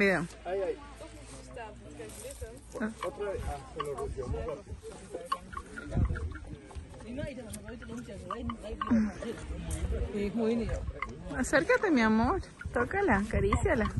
Video. Ahí, ahí. Ah. Otra ah, Acércate, mi amor. Tócala, acaríciala.